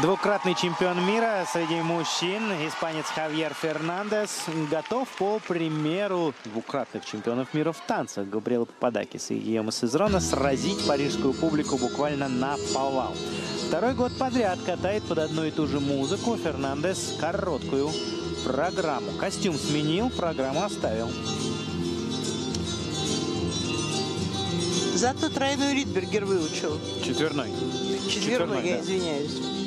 Двукратный чемпион мира среди мужчин, испанец Хавьер Фернандес, готов по примеру двукратных чемпионов мира в танцах Габриэла Пападакиса и Гиома Сезрона сразить парижскую публику буквально на повал. Второй год подряд катает под одну и ту же музыку Фернандес короткую программу. Костюм сменил, программу оставил. Зато тройной Ридбергер выучил. Четверной. Четверной, Четверной, я да. извиняюсь.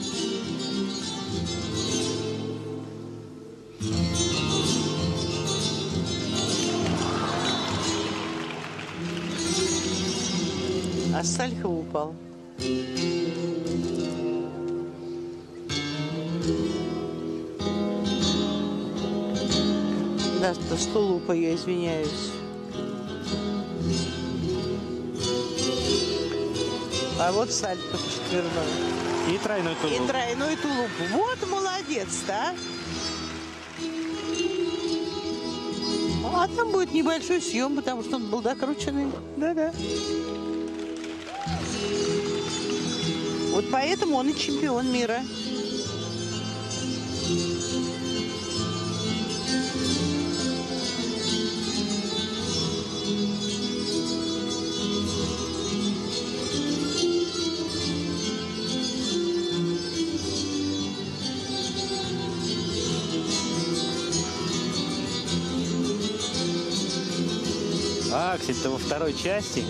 А Сальхов упал. Да, то стулупа, я извиняюсь. А вот Сальхов четверной. И тройной И тулуп. тройной тулуп. Вот молодец-то, а. А там будет небольшой съем, потому что он был докрученный. Да-да. Вот поэтому он и чемпион мира. Аксель-то во второй части.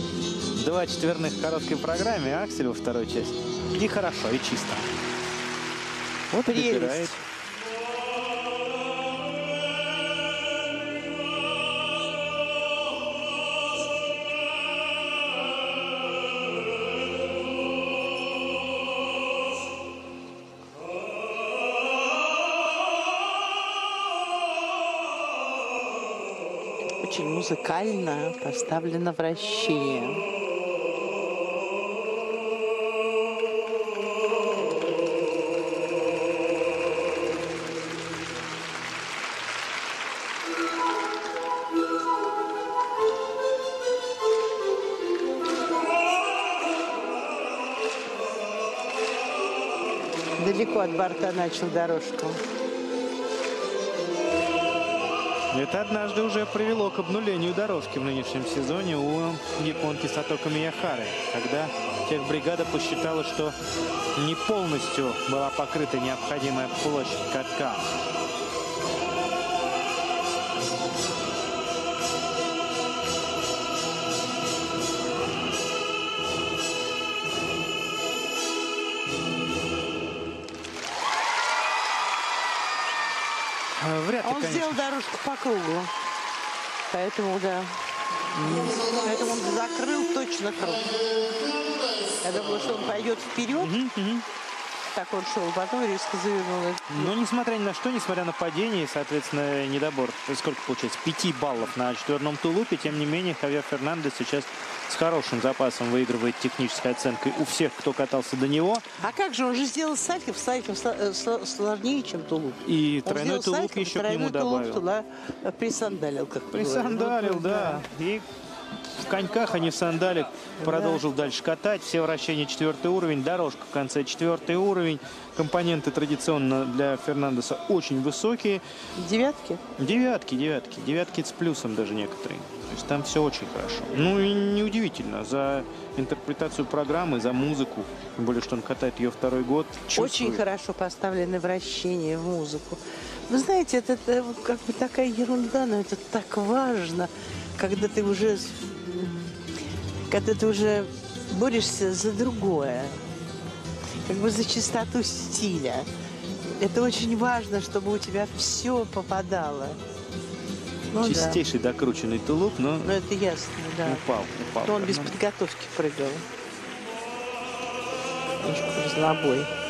Два четверных в короткой программе, а Аксель во второй части. И хорошо, и чисто. Вот и Прелесть. добирает. Очень музыкально поставлено вращение. Далеко от борта начал дорожку. Это однажды уже привело к обнулению дорожки в нынешнем сезоне у японки Сатока Мияхары, когда техбригада посчитала, что не полностью была покрыта необходимая площадь катка. Вряд ли, Он конечно. сделал дорожку по кругу. Поэтому, да. Поэтому он закрыл точно круг. Я думала, что он пойдет вперед. Так он шел, потом резко завернул. Но несмотря ни на что, несмотря на падение и, соответственно, недобор, сколько получается, 5 баллов на четверном тулупе, тем не менее, Хавьер Фернандес сейчас с хорошим запасом выигрывает технической оценкой у всех, кто катался до него. А как же, он же сделал сальхов, сальхов сло- э, сло- сложнее, чем тулуп. И Он тройной тулуп сальхов, еще к тройной нему тулуп добавил. туда э, присандалил, как. Присандалил, Ну, да. И в коньках, а не в сандалях, продолжил дальше катать. Все вращения четвертый уровень, дорожка в конце четвертый уровень. Компоненты традиционно для Фернандеса очень высокие. Девятки? Девятки, девятки. Девятки с плюсом даже некоторые. То есть там все очень хорошо. Ну и неудивительно. За интерпретацию программы, за музыку, тем более, что он катает ее второй год. Очень чувствует. хорошо поставлены вращения в музыку. Вы знаете, это, это как бы такая ерунда, но это так важно, когда ты уже, когда ты уже борешься за другое, как бы за чистоту стиля. Это очень важно, чтобы у тебя все попадало. Ну да. Чистейший докрученный тулуп, но Ну это ясно, да. упал, упал. Но он без подготовки прыгал. Немножко в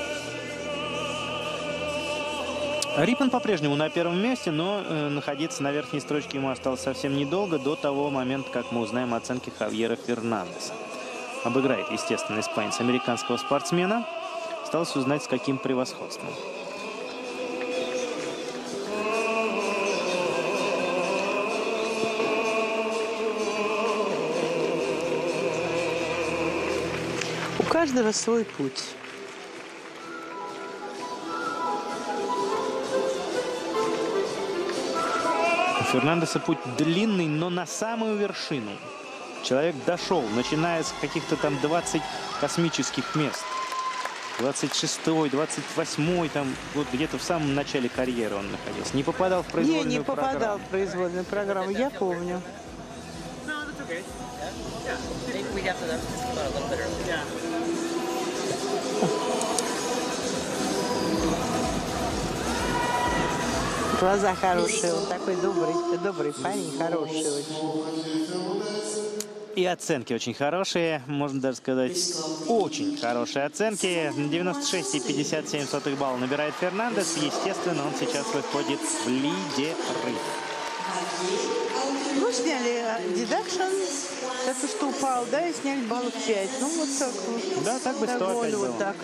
Риппен по-прежнему на первом месте, но э, находиться на верхней строчке ему осталось совсем недолго, до того момента, как мы узнаем оценки Хавьера Фернандеса. Обыграет, естественно, испанец американского спортсмена. Осталось узнать, с каким превосходством. У каждого свой путь. Фернандеса путь длинный, но на самую вершину. Человек дошел, начиная с каких-то там 20 космических мест. 26-й, 28-й, там вот где-то в самом начале карьеры он находился. Не попадал в Не, произвольную не попадал программу. в произвольную программу, я помню. I think we'd have to have to come out a little bit early. Глаза хорошие, он такой добрый, добрый парень, хороший очень. И оценки очень хорошие, можно даже сказать, очень хорошие оценки. 96 и 57 сотых балла набирает Фернандес. Естественно, он сейчас выходит в лидеры. Ну, сняли дедакшн, это что упал, да, и сняли баллов 5. Ну, вот так вот. Да, так бы 100 Довольно опять вот так.